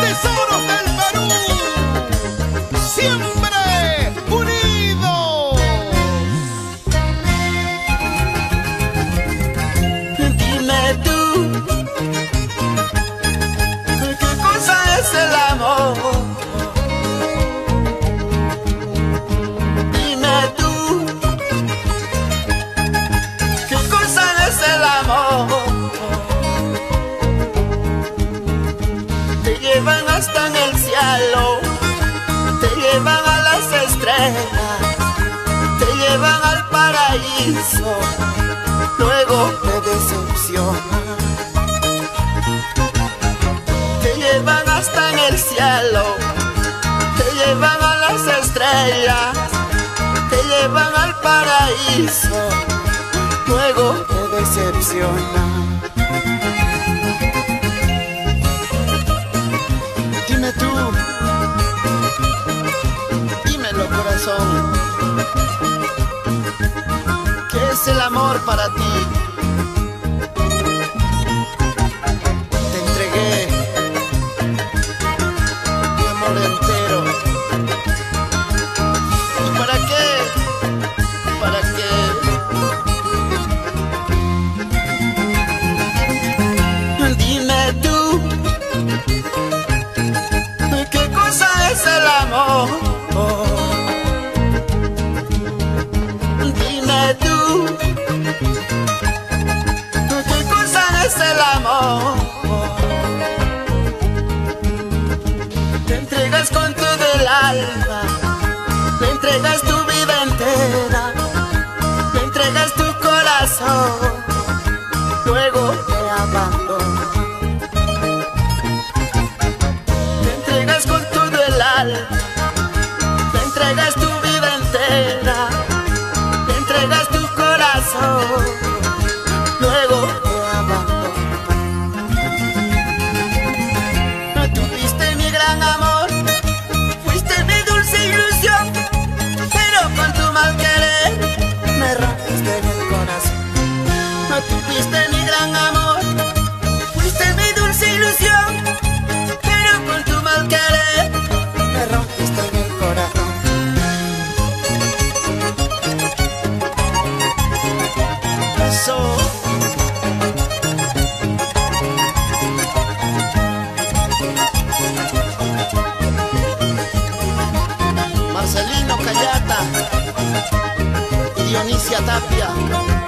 Tesoros del Perú. Siempre te llevan a las estrellas, te llevan al paraíso, luego te decepcionan. Te llevan hasta en el cielo, te llevan a las estrellas, te llevan al paraíso, luego te decepcionan. Es el amor para ti? Te entregué mi amor entero. ¿Y para qué? ¿Para qué? Dime tú. ¿Qué cosa es el amor? Te entregas con todo el alma, te entregas tu vida entera, te entregas tu Marcelino Callata Dionisia Tapia.